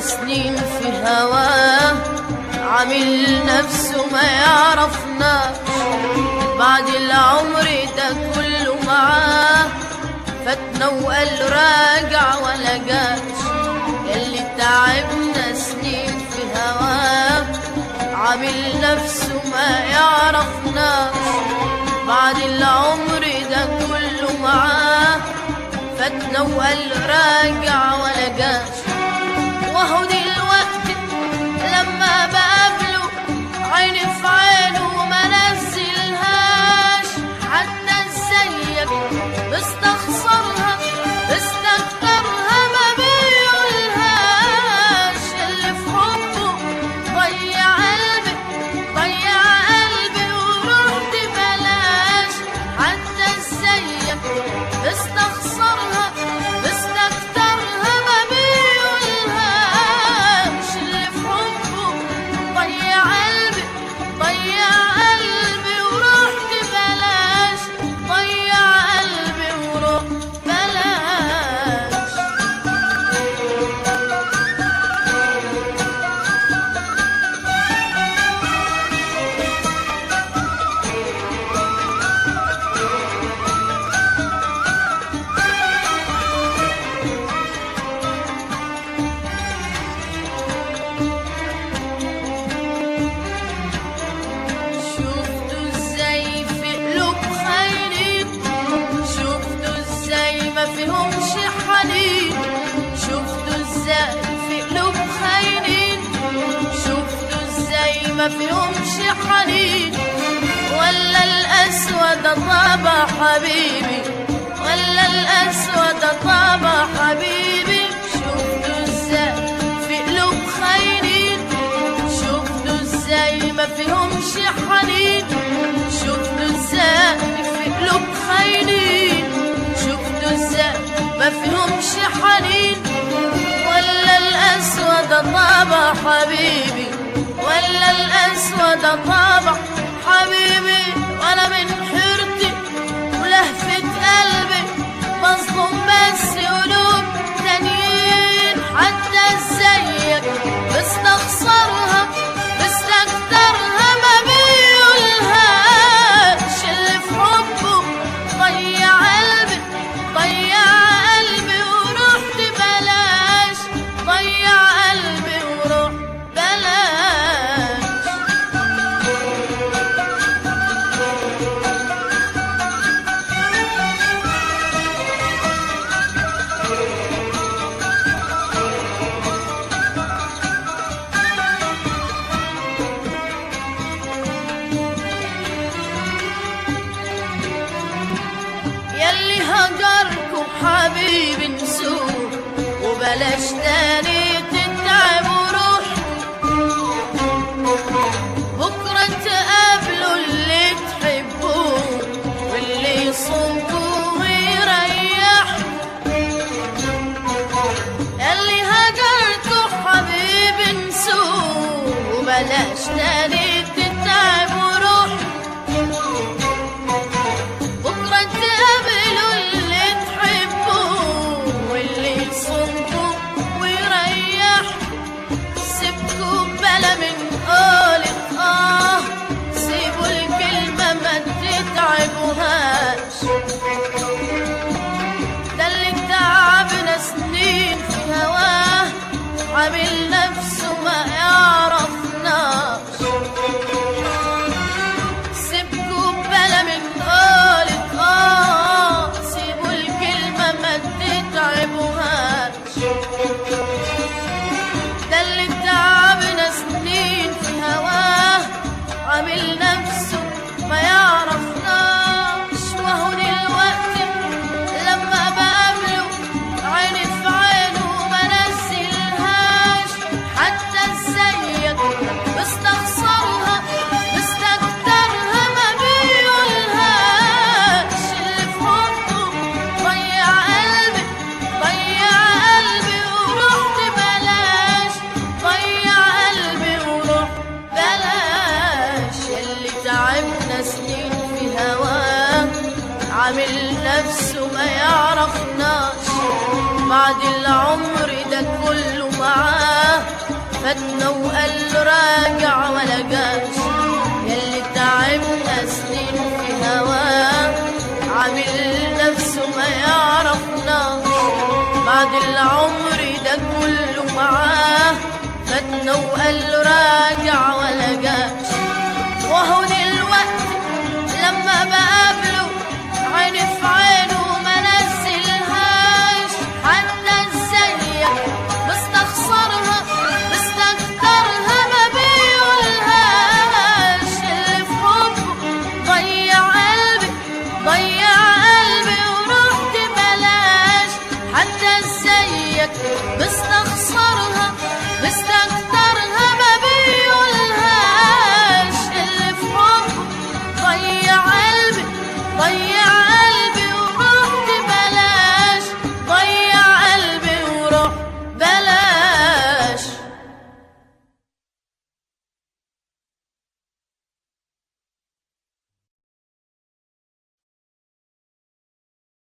سنين في هواه عامل نفسه ما يعرفنا بعد العمر ده كله معاه. فاتنا وقال راجع ولا جاش ياللي تعبنا سنين في هواه. عامل نفسه ما يعرفنا بعد العمر ده كله معاه. فاتنا وقال راجع ولا جاش وهو فيهمش حنين ولا الأسود طابع حبيبي ولا الأسود طابع حبيبي. شفتوا إزاي في قلوب خاينين شفتوا إزاي ما فيهمش حنين شفتوا إزاي في قلوب خاينين شفتوا إزاي ما فيهمش حنين ولا الأسود طابع حبيبي. ولا الاسود تاني تتعب وروح بكرة تقابلوا اللي تحبوه واللي يصومكوا ويريح يلي هجركوا حبيبي نسوه وبلاش تاني عامل نفسه ما يعرفناش بعد العمر ده كله معاه. فاتنا وقال له راجع ولا جاش ياللي تعبنا سنين في هواه. عامل نفسه ما يعرفناش بعد العمر ده كله معاه. فاتنا وقال له This.